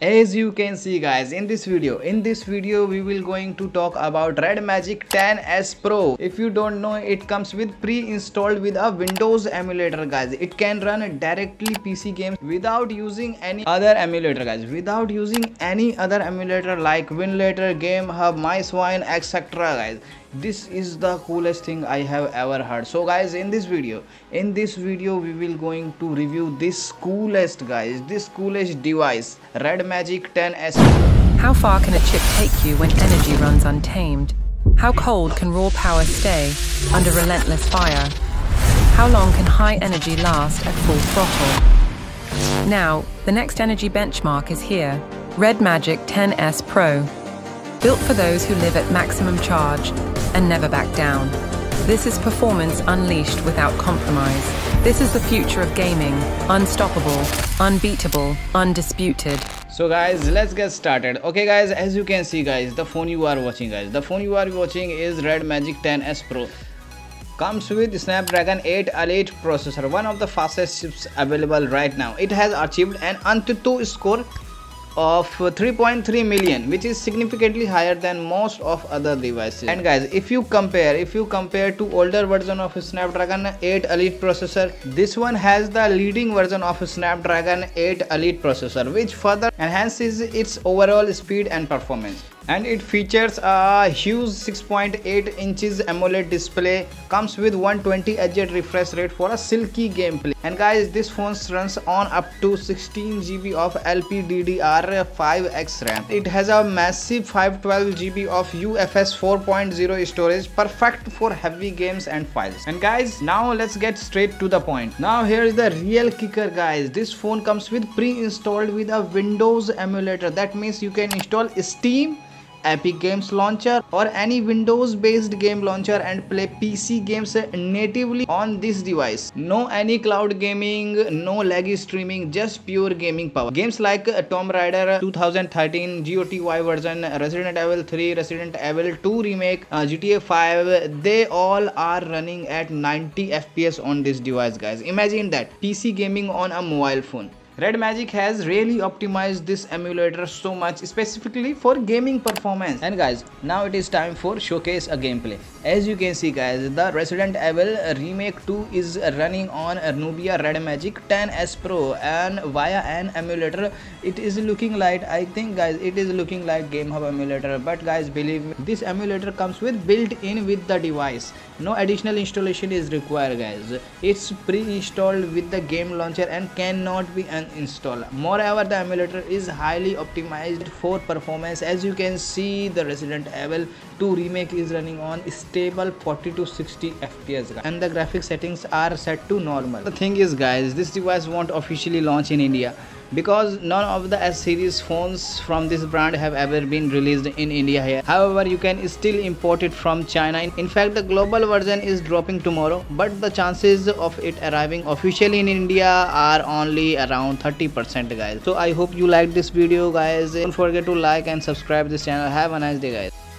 as you can see guys in this video in this video we will going to talk about red magic 10s pro. If you don't know it comes with pre-installed with a windows emulator guys. It can run directly pc games without using any other emulator guys. Without using any other emulator like winlator game hub MiceWine etc guys this is the coolest thing i have ever heard. So guys in this video in this video we will going to review this coolest guys this coolest device red magic 10s how far can a chip take you when energy runs untamed? How cold can raw power stay under relentless fire? How long can high energy last at full throttle? Now the next energy benchmark is here red magic 10s pro built for those who live at maximum charge and never back down. This is performance unleashed without compromise. This is the future of gaming. Unstoppable, unbeatable, undisputed. So guys, let's get started. Okay guys, as you can see guys, the phone you are watching guys, the phone you are watching is Red Magic 10s Pro comes with Snapdragon 8 Elite processor, one of the fastest chips available right now. It has achieved an Antutu score of 3.3 million which is significantly higher than most of other devices. And guys if you compare if you compare to older version of snapdragon 8 elite processor this one has the leading version of snapdragon 8 elite processor which further enhances its overall speed and performance and it features a huge 6.8 inches AMOLED display comes with 120 Hz refresh rate for a silky gameplay. And guys this phone runs on up to 16 GB of LPDDR5X RAM. It has a massive 512 GB of UFS 4.0 storage perfect for heavy games and files. And guys now let's get straight to the point. Now here is the real kicker guys. This phone comes with pre-installed with a Windows emulator. That means you can install Steam Epic Games Launcher or any Windows based game launcher and play PC games natively on this device. No any cloud gaming, no laggy streaming, just pure gaming power. Games like uh, Tomb Raider uh, 2013 GOTY version, uh, Resident Evil 3, Resident Evil 2 remake, uh, GTA 5, they all are running at 90 FPS on this device guys. Imagine that PC gaming on a mobile phone. Red Magic has really optimized this emulator so much specifically for gaming performance. And guys, now it is time for showcase a gameplay. As you can see guys, the Resident Evil Remake 2 is running on Nubia Red Magic 10s Pro and via an emulator it is looking like I think guys it is looking like Game Hub emulator but guys believe me this emulator comes with built in with the device. No additional installation is required guys. It's pre-installed with the game launcher and cannot be an install moreover the emulator is highly optimized for performance. As you can see the resident evil 2 remake is running on stable 40 to 60 fps and the graphic settings are set to normal. The thing is guys this device won't officially launch in india because none of the S series phones from this brand have ever been released in India here. However, you can still import it from China. In fact, the global version is dropping tomorrow, but the chances of it arriving officially in India are only around 30% guys. So I hope you liked this video guys. Don't forget to like and subscribe this channel. Have a nice day guys.